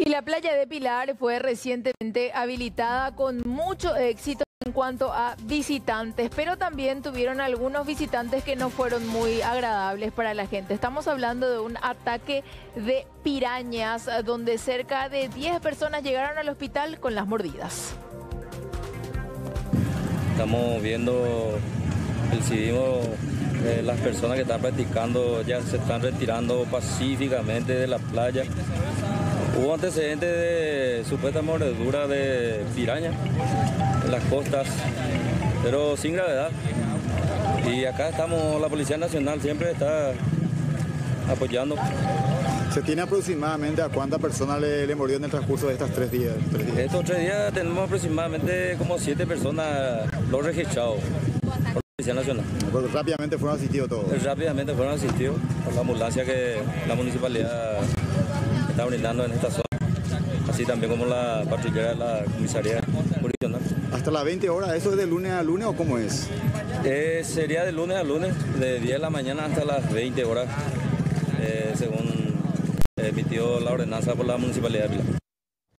Y la playa de Pilar fue recientemente habilitada con mucho éxito en cuanto a visitantes, pero también tuvieron algunos visitantes que no fueron muy agradables para la gente. Estamos hablando de un ataque de pirañas, donde cerca de 10 personas llegaron al hospital con las mordidas. Estamos viendo civismo eh, las personas que están practicando ya se están retirando pacíficamente de la playa. Hubo antecedentes de supuesta mordedura de piraña en las costas, pero sin gravedad. Y acá estamos, la Policía Nacional siempre está apoyando. ¿Se tiene aproximadamente a cuántas personas le, le mordió en el transcurso de estos tres días? tres días? Estos tres días tenemos aproximadamente como siete personas los registrados por la Policía Nacional. Pues rápidamente fueron asistidos todos. Rápidamente fueron asistidos por la ambulancia que la municipalidad está brindando en esta zona, así también como la patrullera de la comisaría jurisdiccional. ¿Hasta las 20 horas? ¿Eso es de lunes a lunes o cómo es? Eh, sería de lunes a lunes, de 10 de la mañana hasta las 20 horas, eh, según emitió la ordenanza por la municipalidad de Pilar.